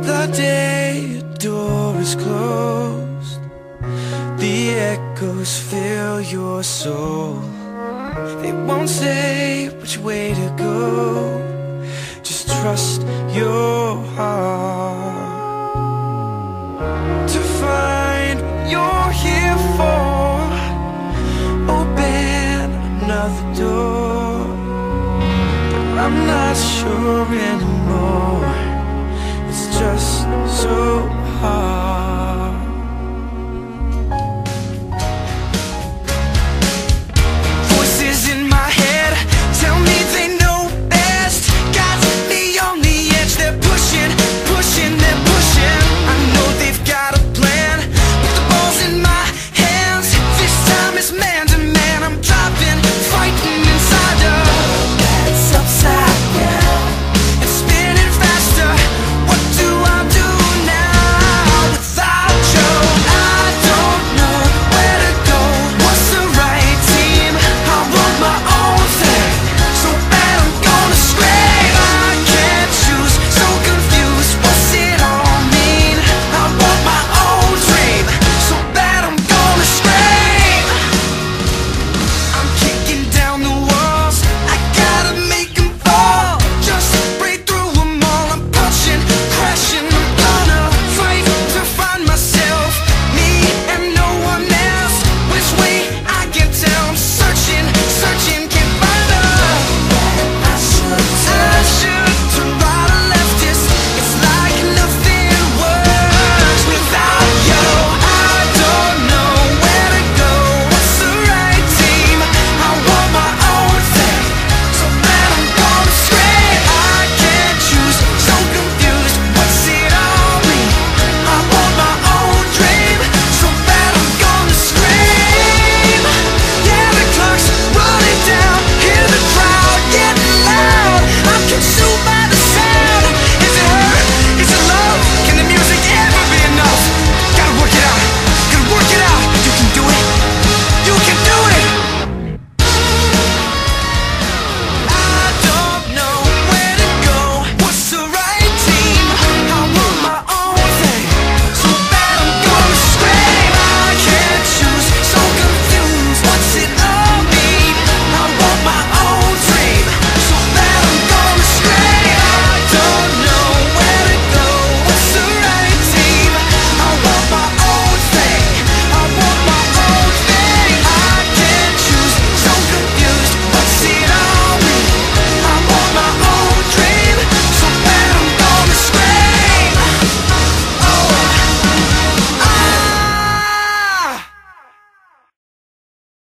The day your door is closed, the echoes fill your soul. They won't say which way to go, just trust your heart. To find what you're here for, open another door. But I'm not sure anymore